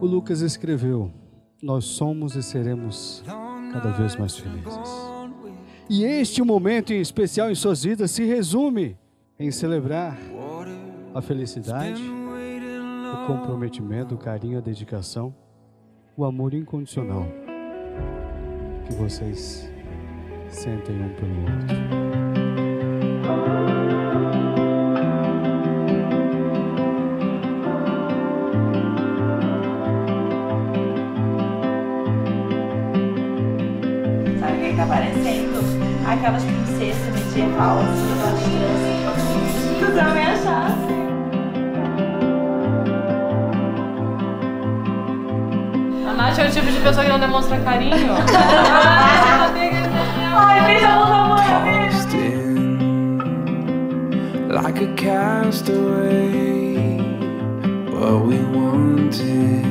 O Lucas escreveu: Nós somos e seremos cada vez mais felizes. E este momento em especial em suas vidas se resume em celebrar a felicidade, o comprometimento, o carinho, a dedicação, o amor incondicional que vocês sentem um pelo outro. Tá parecendo? Aquelas princesas medievais da distância. Tu também achasse? A Nath é o tipo de pessoa que não demonstra carinho. Ai, beija a mão da mãe, like a castaway. What we wanted,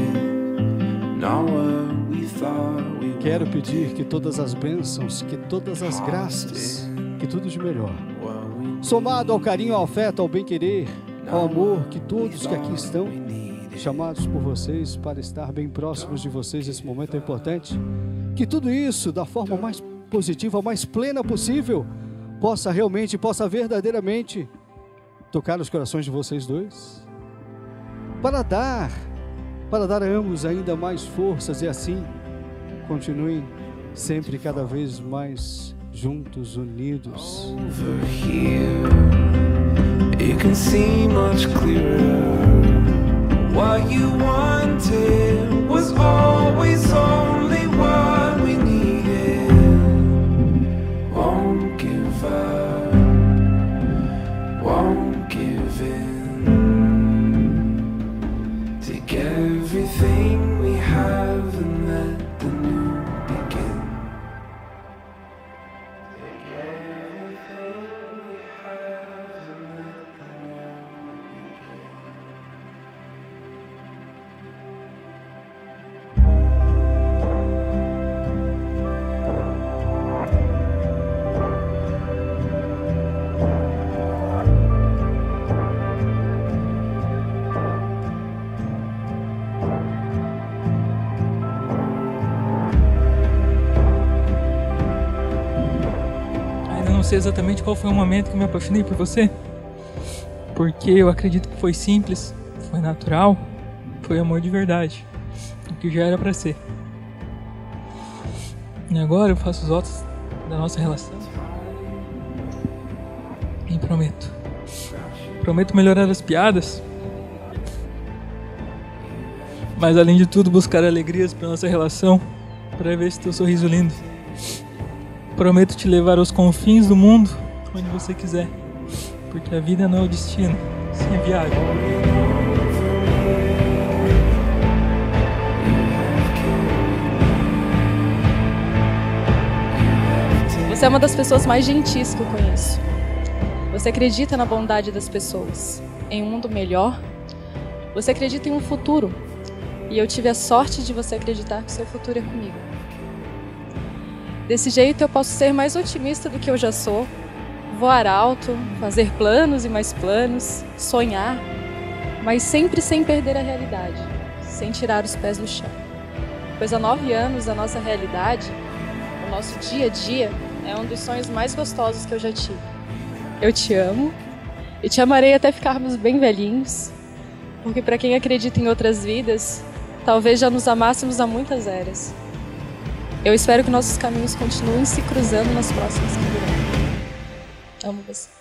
not what we thought Quero pedir que todas as bênçãos, que todas as graças, que tudo de melhor, somado ao carinho, ao afeto, ao bem-querer, ao amor que todos que aqui estão, chamados por vocês para estar bem próximos de vocês nesse momento é importante, que tudo isso, da forma mais positiva, mais plena possível, possa realmente, possa verdadeiramente tocar os corações de vocês dois, para dar, para dar a ambos ainda mais forças e assim continuem sempre cada vez mais juntos, unidos. over here, não sei exatamente qual foi o momento que me apaixonei por você. Porque eu acredito que foi simples, foi natural, foi amor de verdade. O que já era pra ser. E agora eu faço os votos da nossa relação. E prometo. Prometo melhorar as piadas. Mas além de tudo, buscar alegrias pra nossa relação. Pra ver esse teu sorriso lindo. Prometo te levar aos confins do mundo, onde você quiser. Porque a vida não é o destino, sim a viagem. Você é uma das pessoas mais gentis que eu conheço. Você acredita na bondade das pessoas, em um mundo melhor. Você acredita em um futuro. E eu tive a sorte de você acreditar que o seu futuro é comigo. Desse jeito eu posso ser mais otimista do que eu já sou, voar alto, fazer planos e mais planos, sonhar, mas sempre sem perder a realidade, sem tirar os pés do chão. Pois há nove anos a nossa realidade, o nosso dia a dia, é um dos sonhos mais gostosos que eu já tive. Eu te amo e te amarei até ficarmos bem velhinhos, porque para quem acredita em outras vidas, talvez já nos amássemos há muitas eras. Eu espero que nossos caminhos continuem se cruzando nas próximas. Amo você.